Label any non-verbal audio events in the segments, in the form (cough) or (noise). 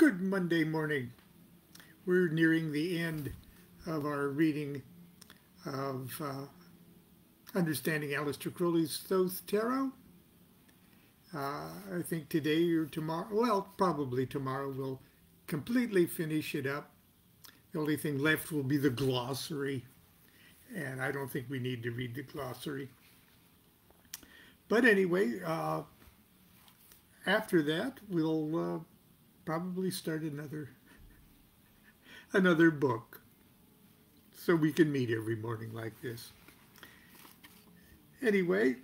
Good Monday morning. We're nearing the end of our reading of uh, Understanding Aleister Crowley's Thoth Tarot. Uh, I think today or tomorrow, well, probably tomorrow, we'll completely finish it up. The only thing left will be the glossary, and I don't think we need to read the glossary. But anyway, uh, after that, we'll uh, probably start another (laughs) another book so we can meet every morning like this. Anyway,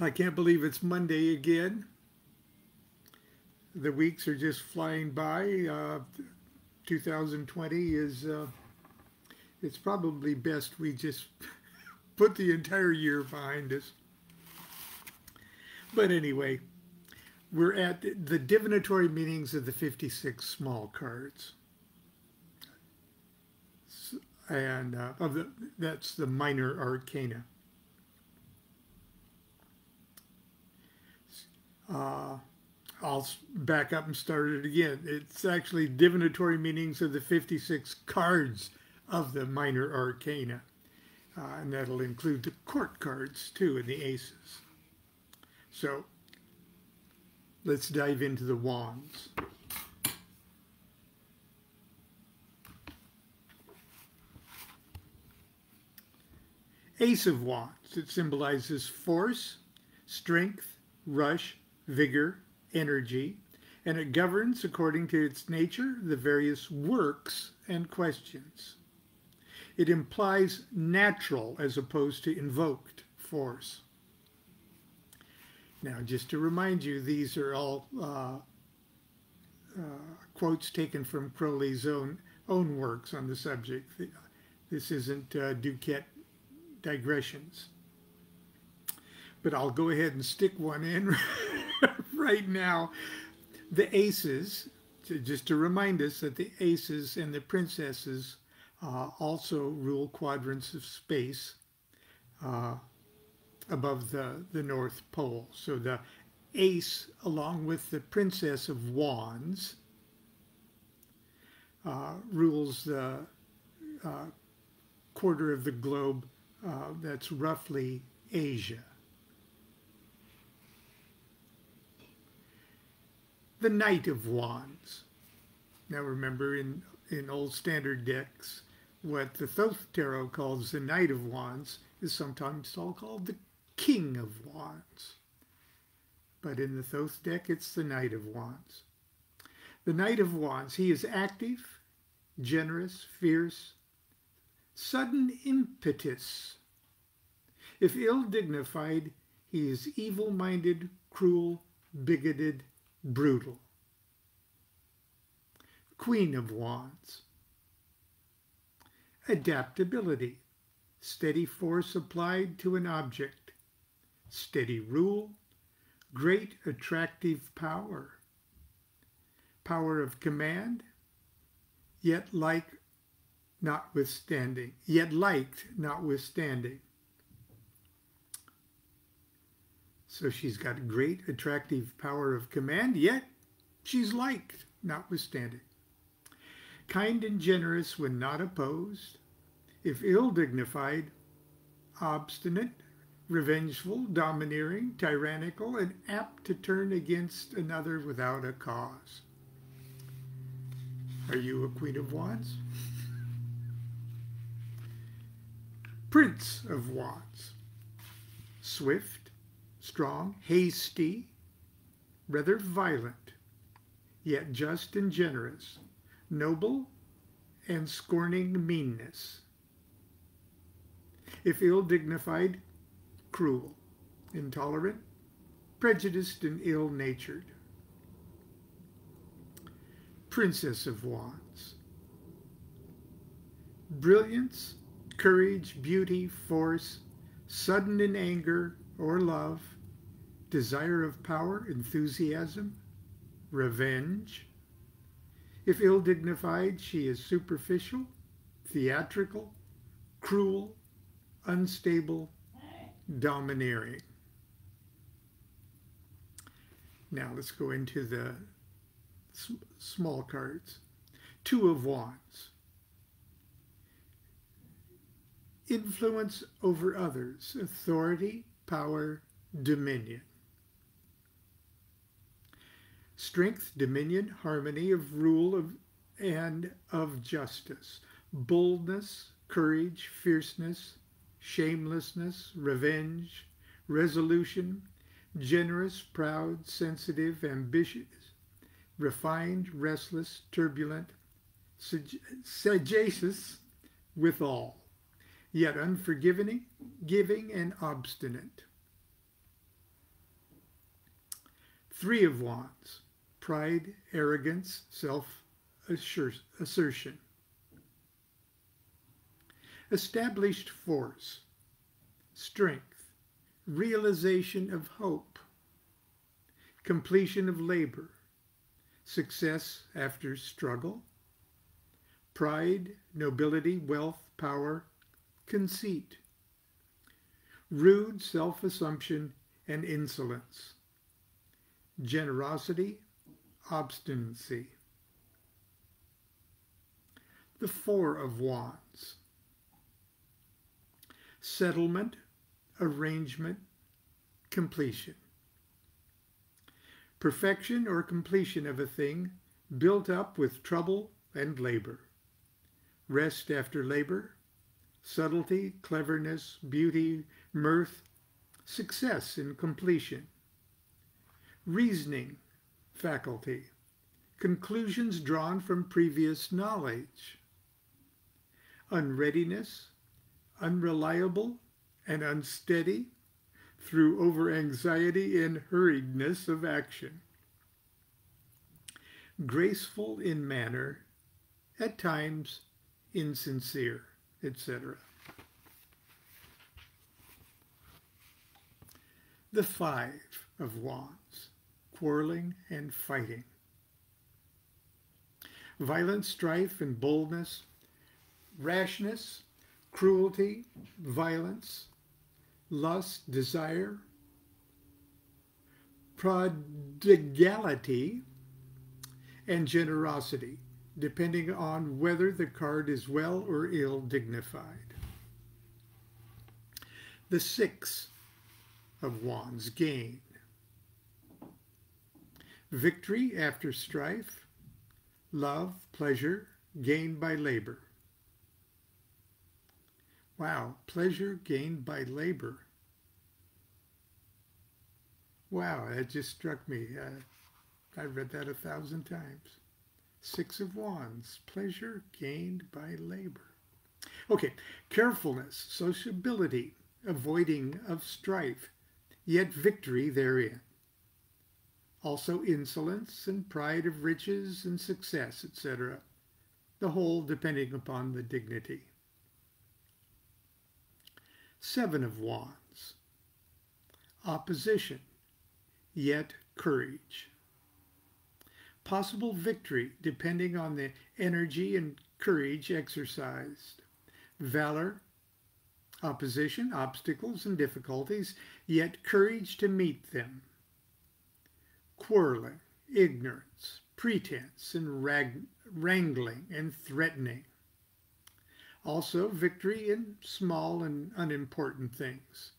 I can't believe it's Monday again. The weeks are just flying by. Uh, 2020 is, uh, it's probably best we just (laughs) put the entire year behind us. But anyway, we're at the divinatory meanings of the 56 small cards. And uh, of the, that's the minor arcana. Uh, I'll back up and start it again. It's actually divinatory meanings of the 56 cards of the minor arcana. Uh, and that'll include the court cards too and the aces. So let's dive into the wands. Ace of Wands. It symbolizes force, strength, rush, vigor, energy, and it governs, according to its nature, the various works and questions. It implies natural as opposed to invoked force. Now, just to remind you, these are all uh, uh, quotes taken from Crowley's own own works on the subject. This isn't uh, Duquette digressions. But I'll go ahead and stick one in (laughs) right now. The aces, just to remind us that the aces and the princesses uh, also rule quadrants of space. Uh, above the, the North Pole. So the ace, along with the Princess of Wands, uh, rules the uh, quarter of the globe uh, that's roughly Asia. The Knight of Wands. Now remember, in, in old standard decks, what the Thoth Tarot calls the Knight of Wands is sometimes all called the King of Wands. But in the Thoth deck, it's the Knight of Wands. The Knight of Wands, he is active, generous, fierce, sudden impetus. If ill-dignified, he is evil-minded, cruel, bigoted, brutal. Queen of Wands. Adaptability, steady force applied to an object steady rule, great attractive power, power of command, yet like notwithstanding, yet liked notwithstanding. So she's got great attractive power of command, yet she's liked notwithstanding. Kind and generous when not opposed, if ill dignified, obstinate, revengeful, domineering, tyrannical, and apt to turn against another without a cause. Are you a Queen of Wands? Prince of Wands. Swift, strong, hasty, rather violent, yet just and generous, noble, and scorning meanness. If ill-dignified, cruel, intolerant, prejudiced, and ill-natured. Princess of Wands. Brilliance, courage, beauty, force, sudden in anger or love, desire of power, enthusiasm, revenge. If ill-dignified, she is superficial, theatrical, cruel, unstable, domineering. Now let's go into the small cards. Two of Wands. Influence over others, authority, power, dominion. Strength, dominion, harmony of rule of, and of justice. Boldness, courage, fierceness, shamelessness, revenge, resolution, generous, proud, sensitive, ambitious, refined, restless, turbulent, sagacious withal, yet unforgiving, giving, and obstinate. Three of Wands, pride, arrogance, self-assertion. Established force, strength, realization of hope, completion of labor, success after struggle, pride, nobility, wealth, power, conceit, rude self-assumption and insolence, generosity, obstinacy. The Four of Wands, settlement, arrangement, completion. Perfection or completion of a thing built up with trouble and labor. Rest after labor, subtlety, cleverness, beauty, mirth, success in completion. Reasoning faculty, conclusions drawn from previous knowledge. Unreadiness, unreliable, and unsteady through over-anxiety and hurriedness of action. Graceful in manner, at times insincere, etc. The Five of Wands, quarreling and fighting. Violent strife and boldness, rashness, cruelty, violence, lust, desire, prodigality, and generosity, depending on whether the card is well or ill dignified. The Six of Wands, gain. Victory after strife, love, pleasure, gained by labor. Wow, pleasure gained by labor. Wow, that just struck me. Uh, I've read that a thousand times. Six of Wands, pleasure gained by labor. Okay, carefulness, sociability, avoiding of strife, yet victory therein. Also insolence and pride of riches and success, etc. The whole depending upon the dignity. Seven of Wands. Opposition, yet courage. Possible victory depending on the energy and courage exercised. Valor, opposition, obstacles and difficulties, yet courage to meet them. Quarreling, ignorance, pretense, and wrangling and threatening. Also, victory in small and unimportant things.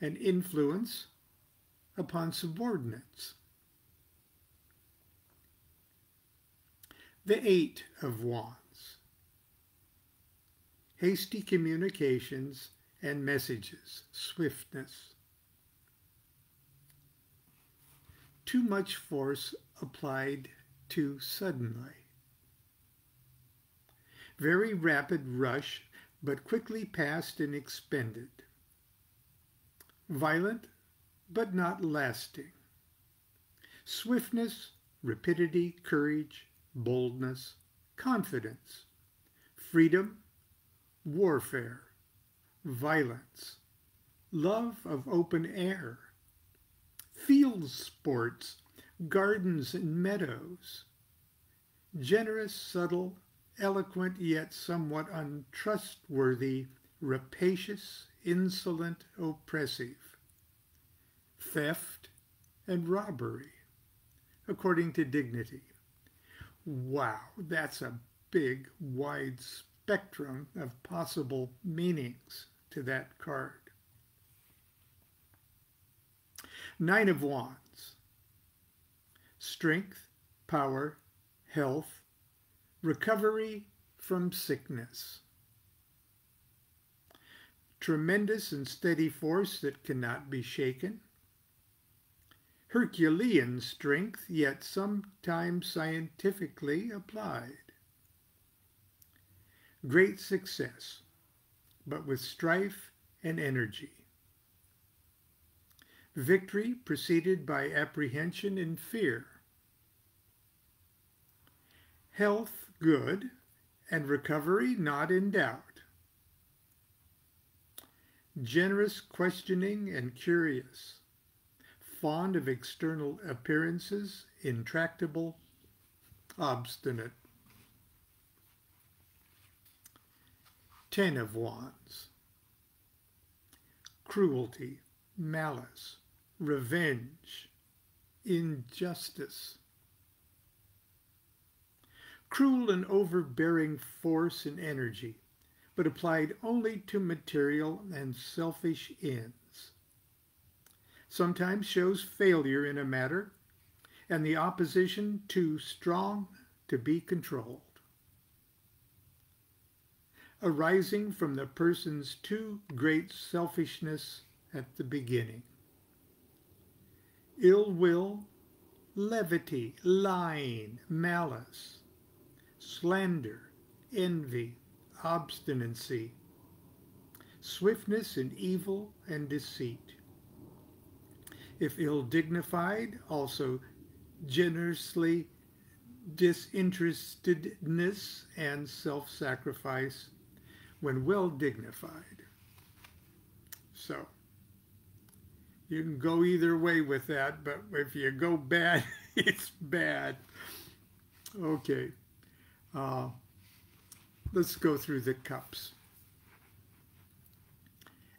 And influence upon subordinates. The Eight of Wands. Hasty communications and messages, swiftness. Too much force applied too suddenly very rapid rush, but quickly passed and expended. Violent, but not lasting. Swiftness, rapidity, courage, boldness, confidence, freedom, warfare, violence, love of open air, field sports, gardens and meadows, generous, subtle, eloquent yet somewhat untrustworthy, rapacious, insolent, oppressive, theft and robbery, according to dignity. Wow, that's a big, wide spectrum of possible meanings to that card. Nine of Wands. Strength, power, health, recovery from sickness. Tremendous and steady force that cannot be shaken. Herculean strength, yet sometimes scientifically applied. Great success, but with strife and energy. Victory preceded by apprehension and fear. Health good, and recovery not in doubt. Generous questioning and curious. Fond of external appearances, intractable, obstinate. Ten of Wands. Cruelty, malice, revenge, injustice. Cruel and overbearing force and energy, but applied only to material and selfish ends. Sometimes shows failure in a matter and the opposition too strong to be controlled. Arising from the person's too great selfishness at the beginning ill will, levity, lying, malice, slander, envy, obstinacy, swiftness in evil and deceit. If ill dignified, also generously disinterestedness and self sacrifice when well dignified. So, you can go either way with that, but if you go bad, (laughs) it's bad. Okay. Uh, let's go through the cups.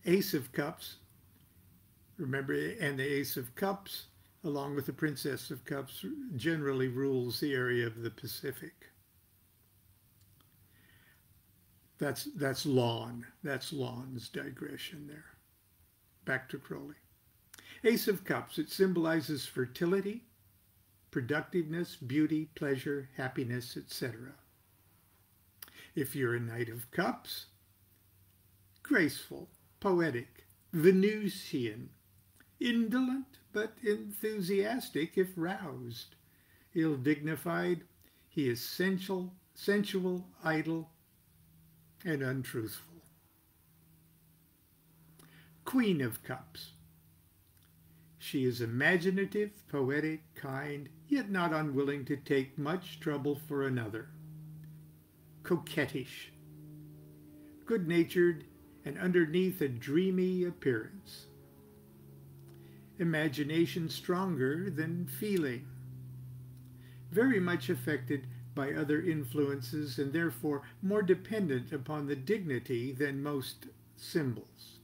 Ace of Cups, remember, and the Ace of Cups, along with the Princess of Cups, generally rules the area of the Pacific. That's, that's Lon. That's Lon's digression there. Back to Crowley. Ace of Cups, it symbolizes fertility, productiveness, beauty, pleasure, happiness, etc. If you're a Knight of Cups, graceful, poetic, Venusian, indolent but enthusiastic if roused, ill-dignified, he is sensual, sensual, idle, and untruthful. Queen of Cups, she is imaginative, poetic, kind, yet not unwilling to take much trouble for another. Coquettish, good-natured, and underneath a dreamy appearance. Imagination stronger than feeling. Very much affected by other influences and therefore more dependent upon the dignity than most symbols.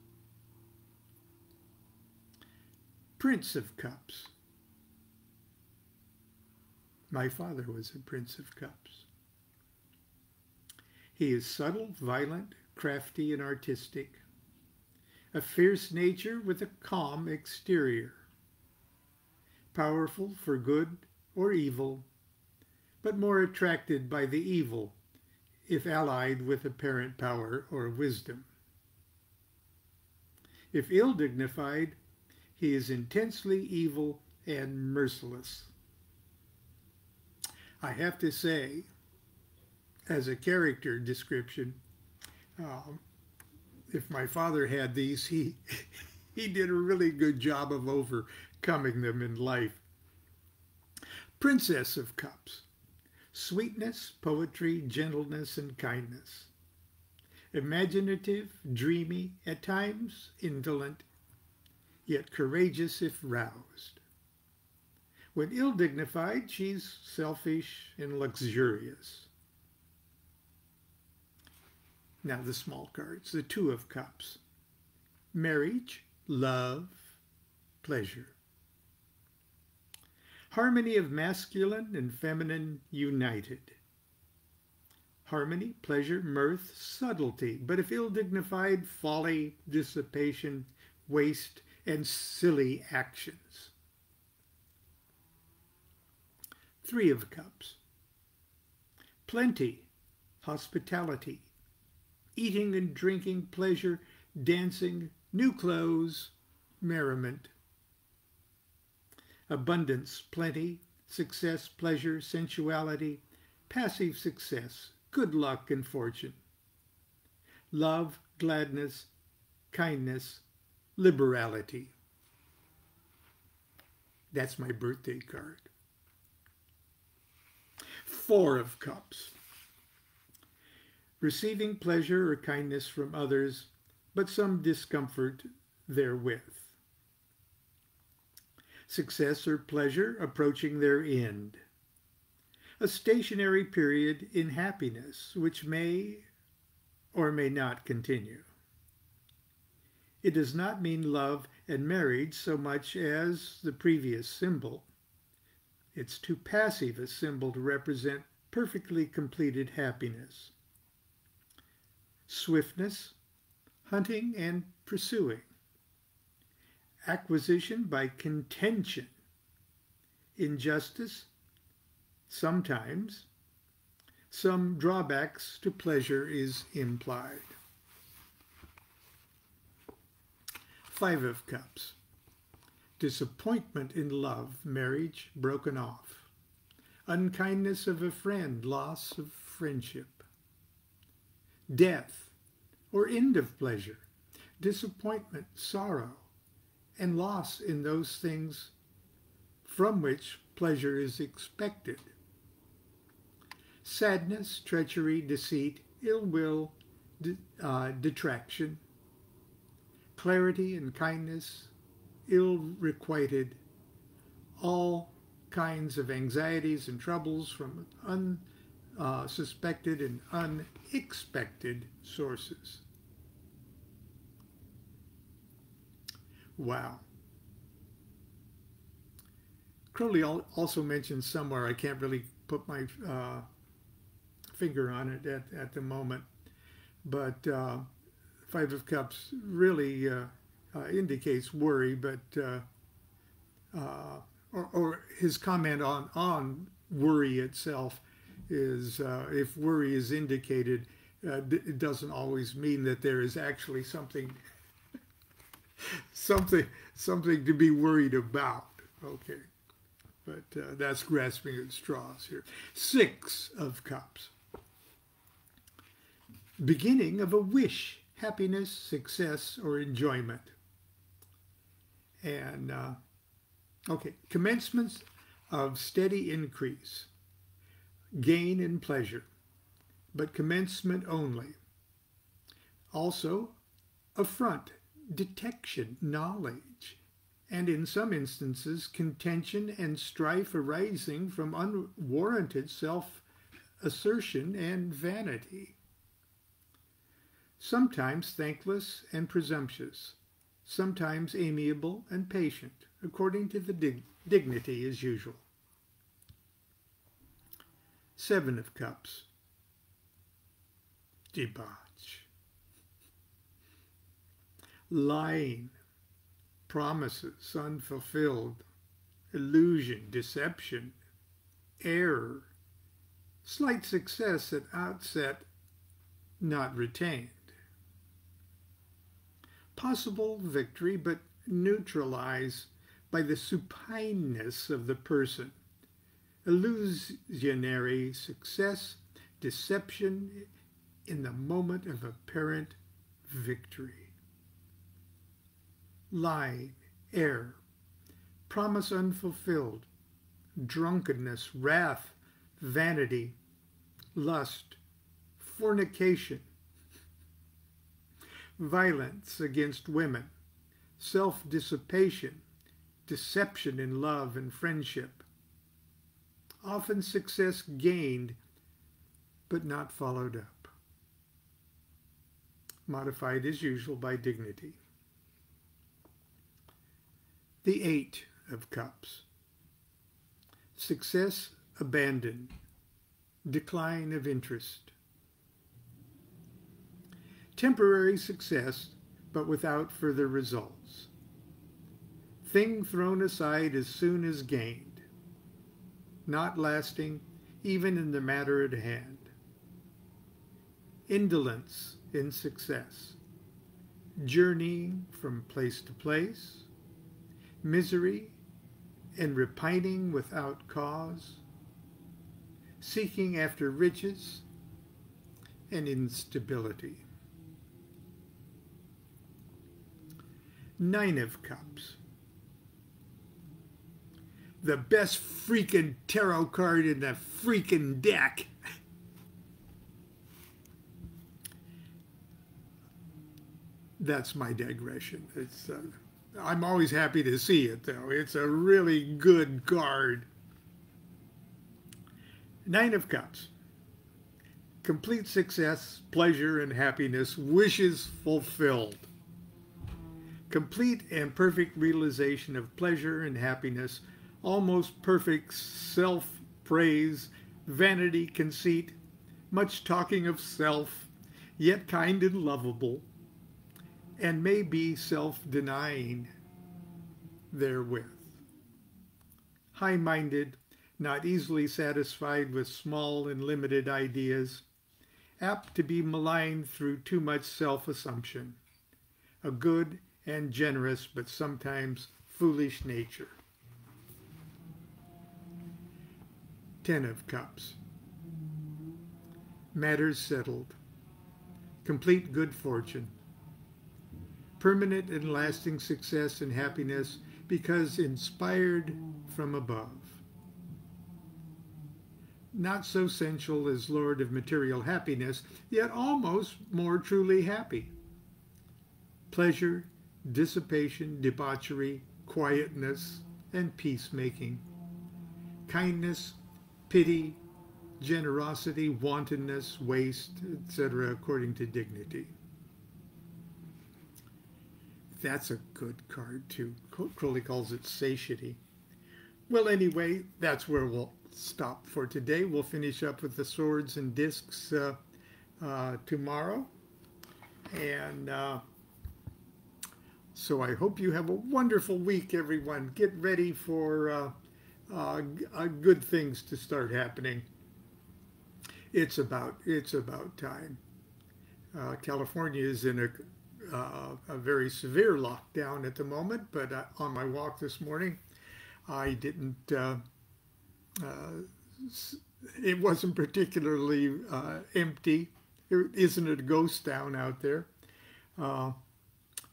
Prince of Cups. My father was a Prince of Cups. He is subtle, violent, crafty, and artistic. A fierce nature with a calm exterior. Powerful for good or evil, but more attracted by the evil if allied with apparent power or wisdom. If ill-dignified, he is intensely evil and merciless. I have to say, as a character description, um, if my father had these, he (laughs) he did a really good job of overcoming them in life. Princess of Cups, sweetness, poetry, gentleness, and kindness. Imaginative, dreamy, at times indolent, yet courageous if roused. When ill-dignified, she's selfish and luxurious. Now the small cards, the Two of Cups. Marriage, love, pleasure. Harmony of masculine and feminine united. Harmony, pleasure, mirth, subtlety, but if ill-dignified, folly, dissipation, waste, and silly actions. Three of Cups. Plenty, hospitality, eating and drinking, pleasure, dancing, new clothes, merriment, abundance, plenty, success, pleasure, sensuality, passive success, good luck and fortune, love, gladness, kindness, liberality. That's my birthday card. Four of Cups. Receiving pleasure or kindness from others, but some discomfort therewith success or pleasure approaching their end. A stationary period in happiness which may or may not continue. It does not mean love and marriage so much as the previous symbol. It's too passive a symbol to represent perfectly completed happiness. Swiftness, hunting and pursuing acquisition by contention. Injustice, sometimes. Some drawbacks to pleasure is implied. Five of Cups. Disappointment in love, marriage broken off. Unkindness of a friend, loss of friendship. Death or end of pleasure. Disappointment, sorrow, and loss in those things from which pleasure is expected. Sadness, treachery, deceit, ill will, de uh, detraction, clarity and kindness, ill requited, all kinds of anxieties and troubles from unsuspected uh, suspected and unexpected sources. Wow. Crowley also mentions somewhere, I can't really put my uh, finger on it at, at the moment, but uh, Five of Cups really uh, uh indicates worry, but uh, uh, or, or, his comment on, on worry itself is if worry is indicated, it doesn't always mean that there is actually something something something to be worried about. Okay, but uh, that's grasping at straws here. Six of Cups. Beginning of a wish, happiness, success, or enjoyment. And, uh, okay, commencements of steady increase, gain and pleasure, but commencement only. Also, affront, detection, knowledge, and in some instances, contention and strife arising from unwarranted self-assertion and vanity. Sometimes thankless and presumptuous, sometimes amiable and patient, according to the dig dignity as usual. Seven of Cups. Debauch lying, promises unfulfilled, illusion, deception, error, slight success at outset not retained. Possible victory, but neutralized by the supineness of the person. Illusionary success, deception in the moment of apparent victory. Lying, error, promise unfulfilled, drunkenness, wrath, vanity, lust, fornication, violence against women, self-dissipation, deception in love and friendship, often success gained but not followed up, modified as usual by dignity the Eight of Cups. success abandoned, decline of interest. Temporary success, but without further results. Thing thrown aside as soon as gained, not lasting even in the matter at hand. Indolence in success, journeying from place to place, misery and repining without cause, seeking after riches and instability. Nine of Cups. The best freaking tarot card in the freaking deck. That's my digression. It's, uh, I'm always happy to see it, though. It's a really good card. Nine of Cups. Complete success, pleasure, and happiness, wishes fulfilled. Complete and perfect realization of pleasure and happiness, almost perfect self-praise, vanity, conceit, much talking of self, yet kind and lovable, and may be self-denying therewith. High-minded, not easily satisfied with small and limited ideas, apt to be maligned through too much self-assumption, a good and generous but sometimes foolish nature. Ten of Cups. Matters settled. Complete good fortune permanent and lasting success and happiness because inspired from above. Not so sensual as Lord of material happiness, yet almost more truly happy. Pleasure, dissipation, debauchery, quietness, and peacemaking. Kindness, pity, generosity, wantonness, waste, etc., according to dignity. That's a good card too. Crowley calls it satiety. Well, anyway, that's where we'll stop for today. We'll finish up with the swords and discs uh, uh, tomorrow. And uh, so I hope you have a wonderful week, everyone. Get ready for uh, uh, uh, good things to start happening. It's about it's about time. California is in a uh, a very severe lockdown at the moment, but uh, on my walk this morning, I didn't, uh, uh it wasn't particularly uh, empty. There isn't a ghost town out there. Uh,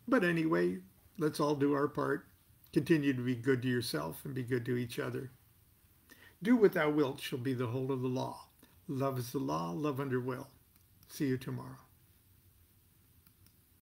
but anyway, let's all do our part. Continue to be good to yourself and be good to each other. Do what thou wilt shall be the whole of the law. Love is the law, love under will. See you tomorrow.